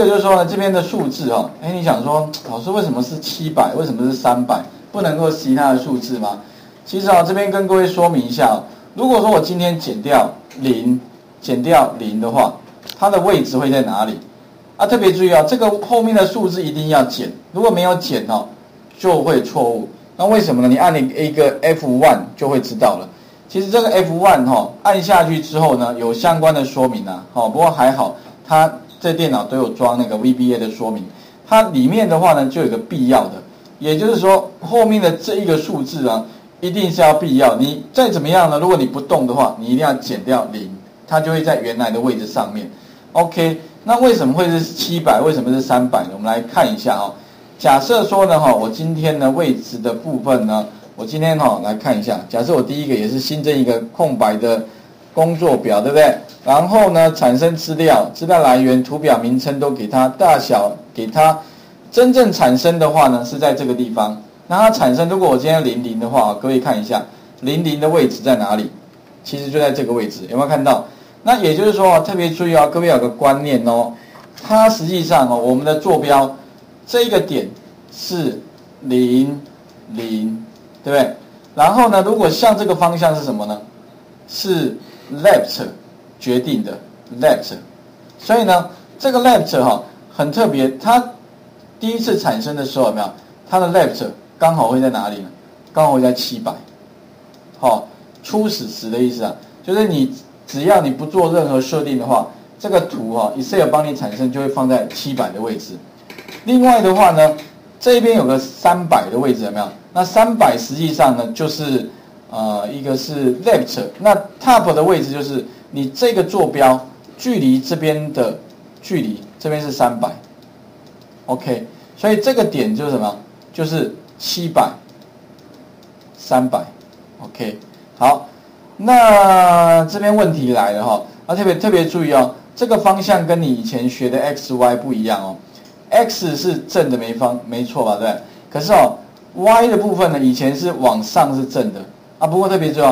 一个就是说呢，这边的数字哦，哎，你想说老师为什么是七百？为什么是三百？不能够其他的数字吗？其实啊，这边跟各位说明一下哦，如果说我今天减掉零，减掉零的话，它的位置会在哪里？啊，特别注意啊，这个后面的数字一定要减，如果没有减哦，就会错误。那为什么呢？你按一个 F one 就会知道了。其实这个 F one 哈，按下去之后呢，有相关的说明啊。好，不过还好，它这电脑都有装那个 VBA 的说明。它里面的话呢，就有个必要的，也就是说后面的这一个数字啊，一定是要必要。你再怎么样呢？如果你不动的话，你一定要减掉零，它就会在原来的位置上面。OK。那为什么会是七百？为什么是三百呢？我们来看一下哈。假设说呢哈，我今天的位置的部分呢，我今天哈来看一下。假设我第一个也是新增一个空白的工作表，对不对？然后呢，产生资料，资料来源、图表名称都给它，大小给它。真正产生的话呢，是在这个地方。那它产生，如果我今天零零的话，各位看一下，零零的位置在哪里？其实就在这个位置，有没有看到？那也就是说特别注意啊，各位有个观念哦，它实际上哦，我们的坐标这个点是零零，对不对？然后呢，如果向这个方向是什么呢？是 left 决定的 left，所以呢，这个 left 哈很特别，它第一次产生的时候有没有？它的 left 刚好会在哪里呢？刚好会在七百，好，初始值的意思啊，就是你。只要你不做任何设定的话，这个图哈，Excel 帮你产生就会放在七百的位置。另外的话呢，这边有个三百的位置有没有？那三百实际上呢，就是呃一个是 left，那 top 的位置就是你这个坐标距离这边的距离，这边是三百。OK，所以这个点就是什么？就是七百、三百。OK，好。那这边问题来了哈，啊特别特别注意哦，这个方向跟你以前学的 x y 不一样哦，x 是正的没方没错吧对？可是哦，y 的部分呢，以前是往上是正的啊，不过特别重要。